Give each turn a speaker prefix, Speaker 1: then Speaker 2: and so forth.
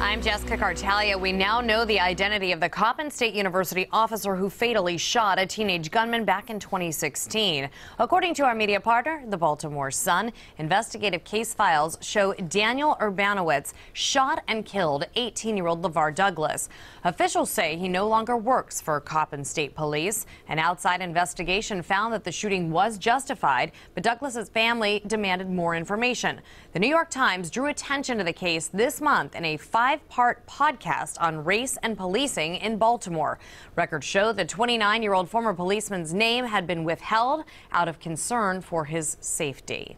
Speaker 1: I'm Jessica Kartalija. We now know the identity of the Coppin State University officer who fatally shot a teenage gunman back in 2016. According to our media partner, the Baltimore Sun, investigative case files show Daniel Urbanowitz shot and killed 18-year-old LeVar Douglas. Officials say he no longer works for Coppin State Police. An outside investigation found that the shooting was justified, but Douglas's family demanded more information. The New York Times drew attention to the case this month in a five five part podcast on race and policing in Baltimore. Records show the 29 year old former policeman's name had been withheld out of concern for his safety.